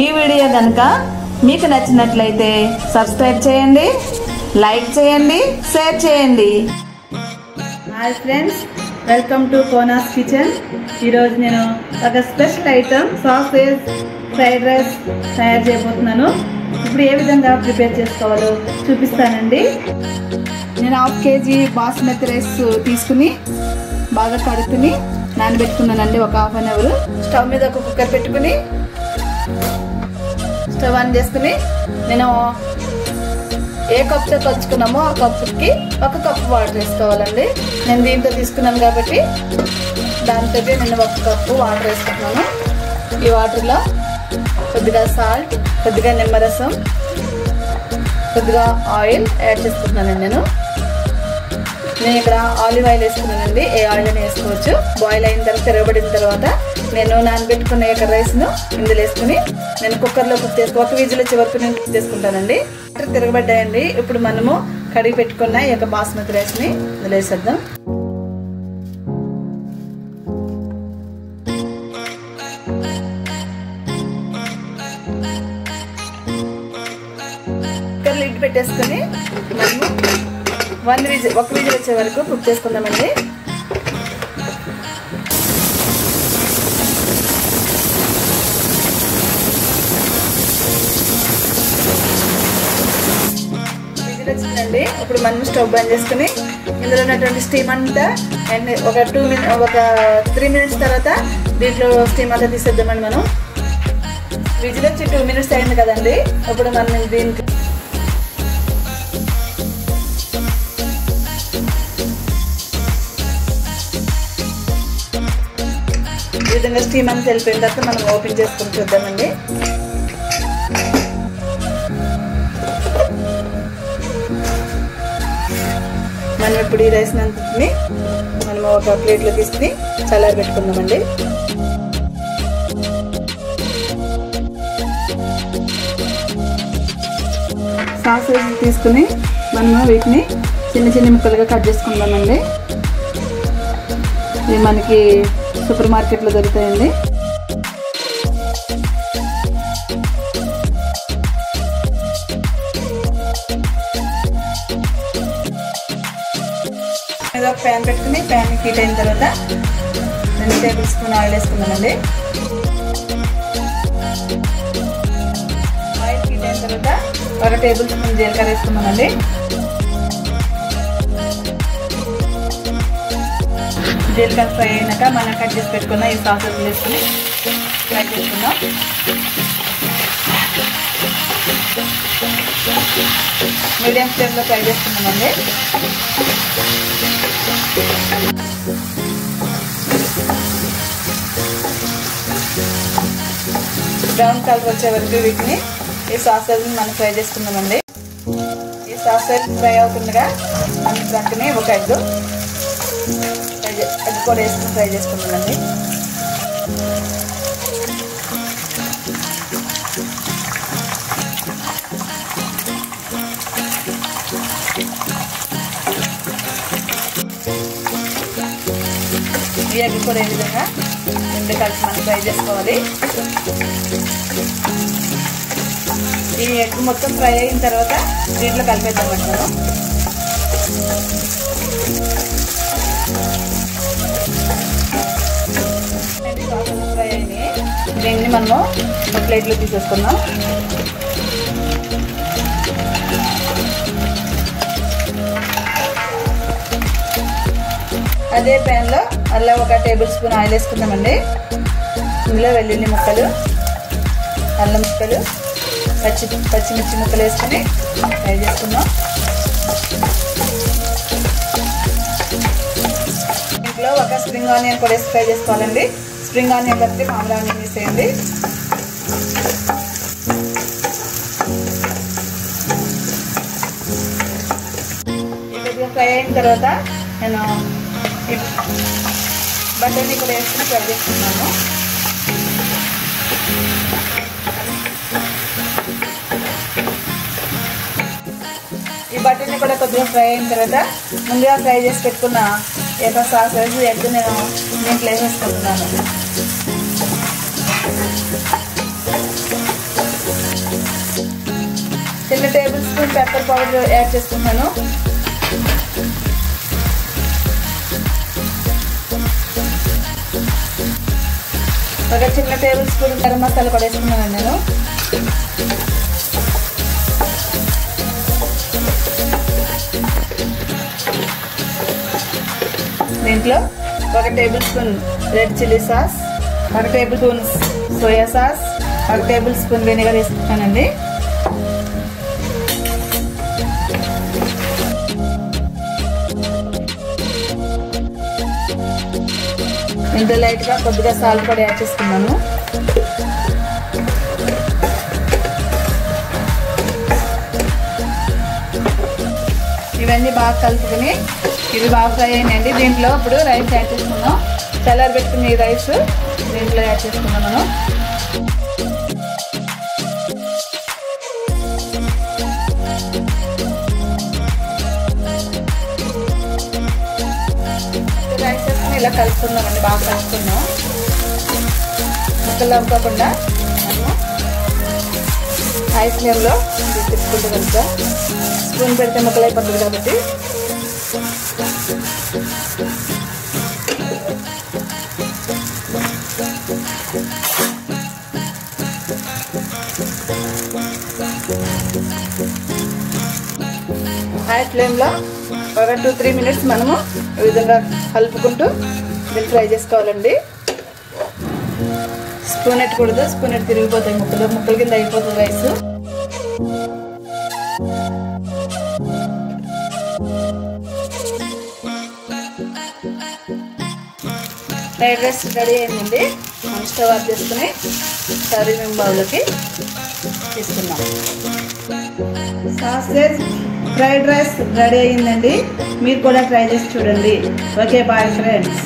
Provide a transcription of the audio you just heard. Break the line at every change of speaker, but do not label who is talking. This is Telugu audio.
ఈ వీడియో కనుక మీకు నచ్చినట్లయితే సబ్స్క్రైబ్ చేయండి లైక్ చేయండి షేర్ చేయండి. Hi friends welcome to Kona's kitchen. ఈరోజు నేను ఒక special item sausage fried rice తయారు చేయబోతున్నాను. ఇప్పుడు ఏ విధంగా ప్రిపేర్ చేసుకోవాలో చూపిస్తానండి. నేను హాఫ్ కేజీ బాస్మతి రైస్ తీసుకుని బాగా కడుక్కుని నానబెట్టుకున్నానండి ఒక హాఫ్ అన్ అవర్ స్టవ్ మీద ఒక కుక్కర్ పెట్టుకుని స్టవ్ ఆన్ చేసుకుని నేను ఏ కప్తో కొలుచుకున్నామో ఆ కప్పుకి ఒక కప్పు వాటర్ వేసుకోవాలండి. నేను దీంతో తీసుకున్నాను కాబట్టి దాంతో నేను ఒక కప్పు వాటర్ వేసుకుంటున్నాను. ఈ వాటర్లో కొద్దిగా సాల్ట్ కొద్దిగా నిమ్మరసం కొద్దిగా ఆయిల్ యాడ్ చేసుకుంటున్నానండి నేను. నేను ఇక్కడ ఆలివ్ ఆయిల్ వేసుకున్నానండి. ఏ ఆయిల్ అని వేసుకోవచ్చు. బాయిల్ అయిన తర్వాత తిరగబడిన తర్వాత నేను నానబెట్టుకున్న యొక్క రైస్ను ఇందులో వేసుకుని నేను కుక్కర్లో కుక్ చేసుకో ఒక విజిల్ వచ్చే వరకు నేను కుక్ చేసుకుంటానండి. తిరగబడ్డాయండి ఇప్పుడు మనము కడిగి పెట్టుకున్న ఈ యొక్క బాస్మతి రైస్ని ఇందులో వేసేద్దాం. కుక్కర్ లిడ్ పెట్టేసుకొని మనము వన్ విజిల్ ఒక విజిల్ వచ్చే వరకు కుక్ చేసుకుందామండి. విజిల్ వచ్చిందండి. ఇప్పుడు మనం స్టవ్ బంద్ చేసుకుని ఇందులో ఉన్నటువంటి స్టీమ్ అంతా అండ్ ఒక టూ మినిట్ ఒక త్రీ మినిట్స్ తర్వాత దీంట్లో స్టీమ్ అంతా తీసేద్దామండి మనం. విజిల్ వచ్చి టూ మినిట్స్ అయింది కదండి. ఇప్పుడు మనం దీనికి ఈ విధంగా స్టీమ్ అంతా వెళ్ళిపోయిన తర్వాత మనం ఓపెన్ చేసుకుని చూద్దామండి. మనం ఇప్పుడు ఈ రైస్ అంతని మనం ఒక ప్లేట్లో తీసుకుని చల్లారి పెట్టుకుందామండి. సాసేజ్ తీసుకుని మనము వీటిని చిన్న చిన్న ముక్కలుగా కట్ చేసుకుందామండి. మనకి సూపర్ మార్కెట్లో దొరుకుతాయండి. ఏదో ఒక ప్యాన్ పెట్టుకుని ప్యాన్ హీట్ అయిన తర్వాత రెండు టేబుల్ స్పూన్ ఆయిల్ వేసుకుందామండి. ఆయిల్ హీట్ అయిన తర్వాత ఒక టేబుల్ స్పూన్ జీలకర్ర వేసుకున్నామండి జీలకర్ర ఫ్రై అయినాక మనం కట్ చేసి పెట్టుకున్న ఈ సాసెస్ వేసుకుని ఫ్రై చేసుకుందాం. మీడియం ఫ్లేమ్లో ఫ్రై చేసుకుందామండి. బ్రౌన్ కలర్ వచ్చే వరకు వీటిని ఈ సాసెస్ని మనం ఫ్రై చేసుకుందామండి. ఈ సాసెస్ ఫ్రై అవుతుండగా మనం ప్రక్కనే ఒక ఎగ్ అది కూడా వేసుకుని ఫ్రై చేసుకుందామండి ఈ కూడా ఏ విధంగా రెండు కలిసి మనం ఫ్రై చేసుకోవాలి. ఈ ఎగ్ మొత్తం ఫ్రై అయిన తర్వాత దీంట్లో కలిపేద్దాం అంటారు? దీన్ని మనము? ప్లేట్లో తీసేసుకుందాం. అదే ప్యాన్లో అలా ఒక టేబుల్ స్పూన్ ఆయిల్ వేసుకుందామండి. ఇందులో వెల్లుల్లి ముక్కలు అల్లం ముక్కలు పచ్చి పచ్చిమిర్చి ముక్కలు వేసుకొని ఫ్రై చేసుకుందాం. ఇంట్లో ఒక స్ప్రింగ్ ఆనియన్ కూడా వేసి ఫ్రై చేసుకోవాలండి. స్ప్రింగ్ ఆనియన్ బట్టి మామూలు ఆనియన్ వేసేయండి ఫ్రై అయిన తర్వాత నేను బట్టని కూడా వేసుకుని ఫ్రై చేసుకున్నాను ఈ బటర్ని కూడా కొద్దిగా ఫ్రై అయిన తర్వాత ముందుగా ఫ్రై చేసి పెట్టుకున్న ఏదో సాస్ వేసి ఎగ్ నేను దీంట్లో వేసేసుకుంటున్నాను. చిన్న tablespoon pepper powder add చేస్తున్నాను ఒక చిన్న టేబుల్ స్పూన్ గరం మసాలా కూడా వేసుకున్నాను నేను. దీంట్లో ఒక tablespoon red chilli sauce. ఒక టేబుల్ స్పూన్ సోయా సాస్ ఒక టేబుల్ స్పూన్ వెనిగర్ వేసుకుంటానండి. ఇంత లైట్గా కొద్దిగా సాల్ట్ కూడా యాడ్ చేసుకున్నాను. ఇవన్నీ బాగా కలుపుకుని ఇవి బాగా ఫ్రై అయినాయండి. దీంట్లో ఇప్పుడు రైస్ యాడ్ చేసుకున్నాం చల్లారి పెట్టుకుని రైస్ దీంట్లో యాడ్ చేసుకున్నాం మనం. రైస్ వేసుకుని ఇలా కలుపుకున్నామండి బాగా కలుపుకున్నాం ముక్కలు అవ్వకుండా మనము హై ఫ్లేమ్లో తిప్పుకుంటూ కలుపుతా స్పూన్ పెడితే ముక్కలు అయిపోతుంది కాబట్టి. హై ఫ్లేమ్లో ఒక టూ త్రీ మినిట్స్ మనము ఈ విధంగా కలుపుకుంటూ దీన్ని ఫ్రై చేసుకోవాలండి. స్పూన్ ఎట్టకూడదు స్పూన్ ఎట్టు తిరిగిపోతాయి. ముక్కలు ముక్కల కింద అయిపోతుంది రైస్. ఫ్రైడ్ రైస్ రెడీ అయిందండి. మనం స్టవ్ ఆఫ్ చేసుకుని సర్వింగ్ బౌల్లోకి చేసుకుందాం సాసేజ్ ఫ్రైడ్ రైస్ రెడీ అయిందండి మీరు కూడా ట్రై చేసి చూడండి. Okay bye friends.